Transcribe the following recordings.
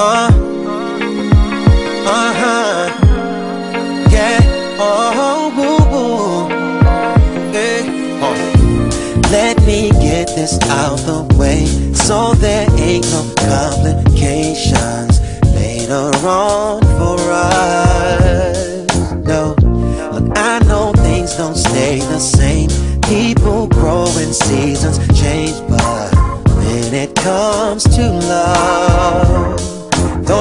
Uh, uh huh. Yeah. Oh, ooh, ooh. Yeah. Uh. Let me get this out the way so there ain't no complications later on for us. No, look, I know things don't stay the same. People grow and seasons change, but when it comes to love,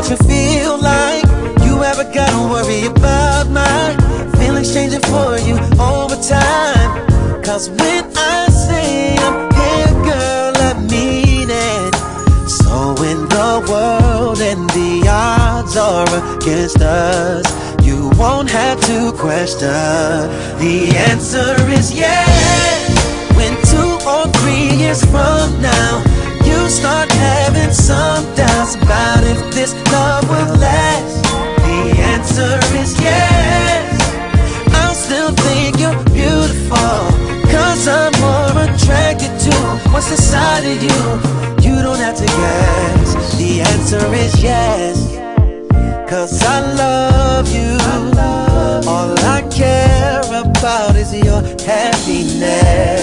don't you feel like you ever gotta worry about my feelings changing for you over time? Cause when I say I'm here, girl, I mean it. So when the world and the odds are against us, you won't have to question. The answer is yes. When two or three years from The answer is yes. I'll still think you're beautiful. Cause I'm more attracted to what's inside of you. You don't have to guess. The answer is yes. Cause I love you. All I care about is your happiness.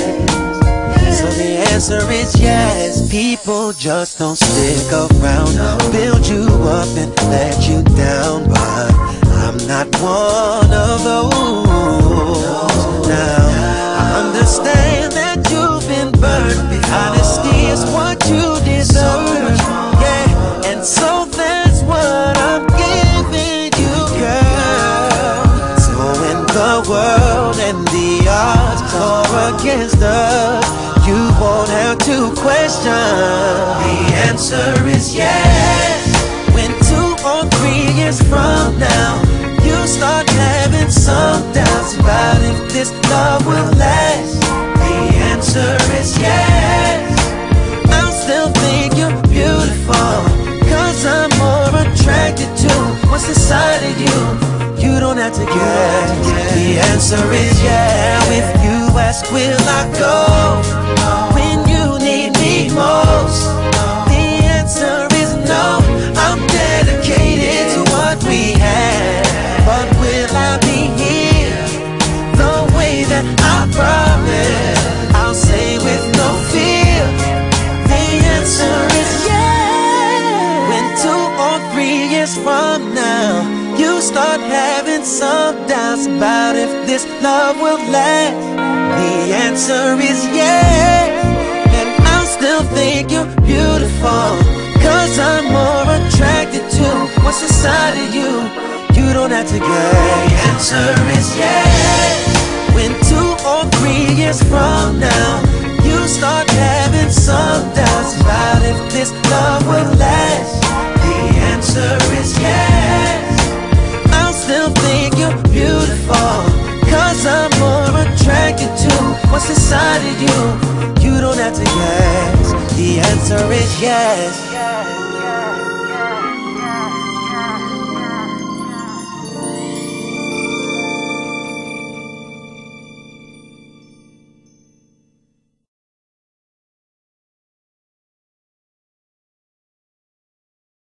So the answer is yes. People just don't stick around, build and let you down. But I'm not one of those. Now I understand that you've been burned. Honesty is what you deserve. Yeah, and so that's what I'm giving you, girl. So when the world and the odds are against us, you won't have to question. The answer is yes. Years from now, you start having some doubts about if this love will last. The answer is yes. I'll still think you're beautiful. Cause I'm more attracted to what's inside of you. You don't have to guess. The answer is yeah. If you ask, will I go? Start having some doubts about if this love will last. The answer is yes. And I'll still think you're beautiful. Cause I'm more attracted to what's inside of you. You don't have to guess. The answer is yes. When two or three years from now, you. You don't have to guess. The answer is yes.